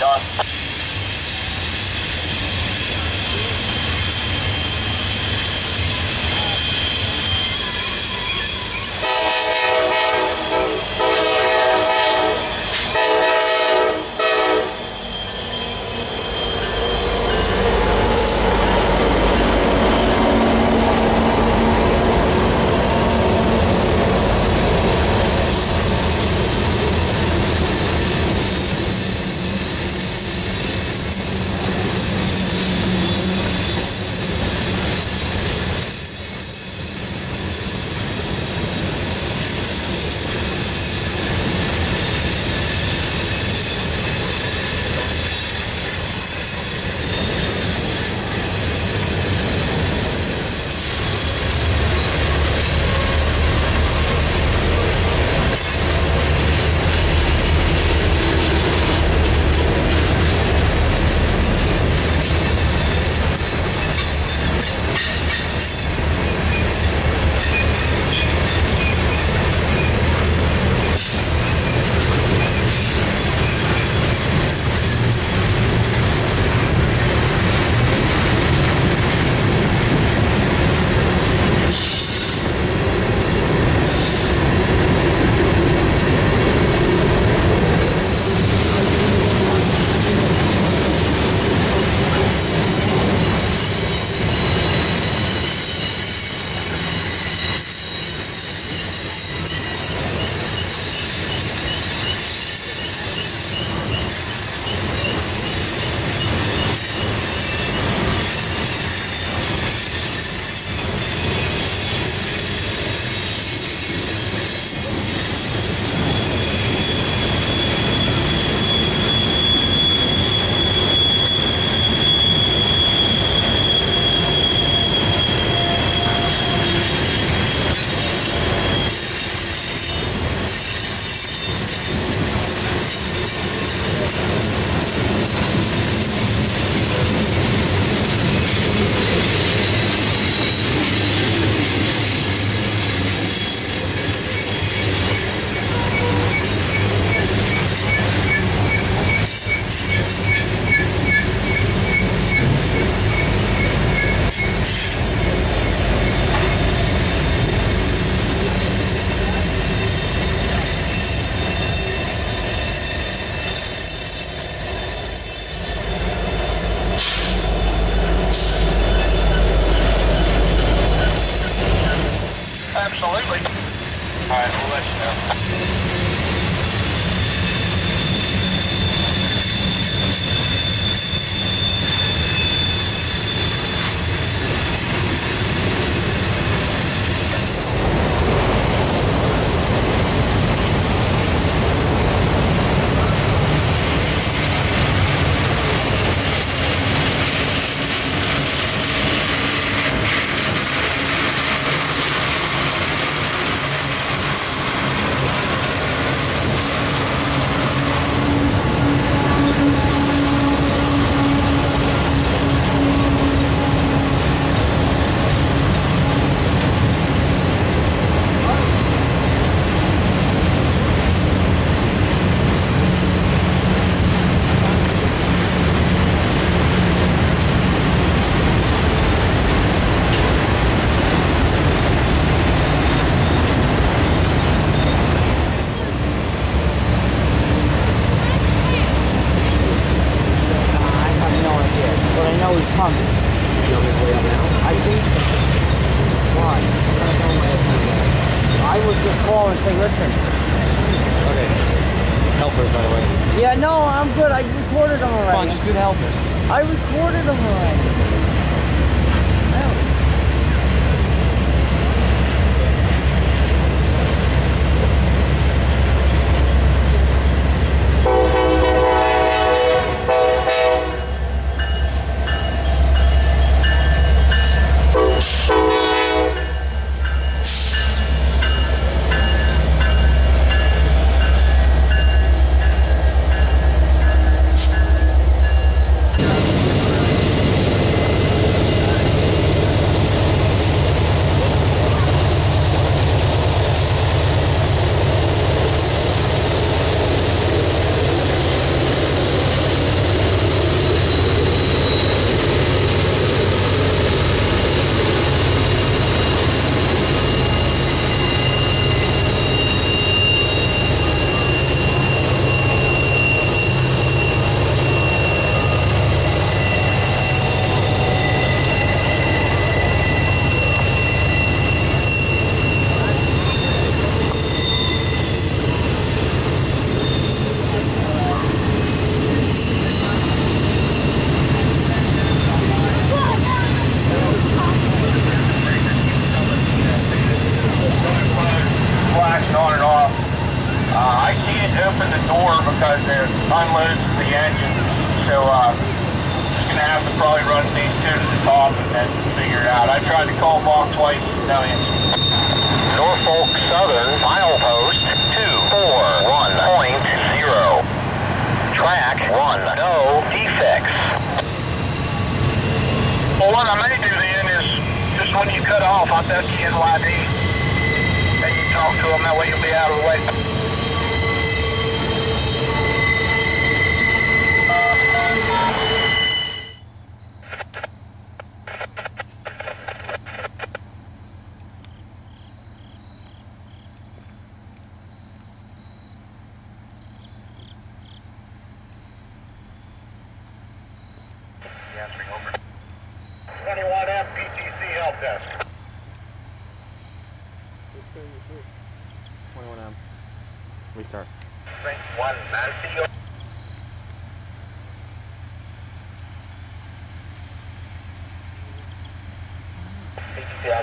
done.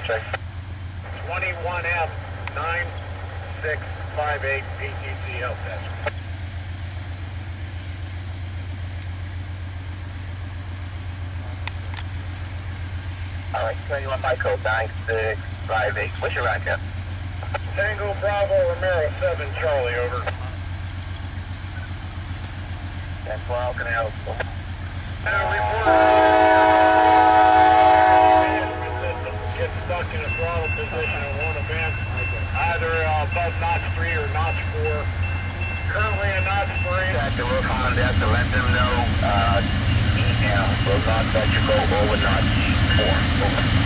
check. 21M 9658 PTC help desk. All right, 21 Michael, 9658. What's your ride, Cap? Tango Bravo Romeo 7 Charlie, over. That's well, can I help? Uh, report. on deck to let them know uh, EM will not let you go over Nazi 4. Over.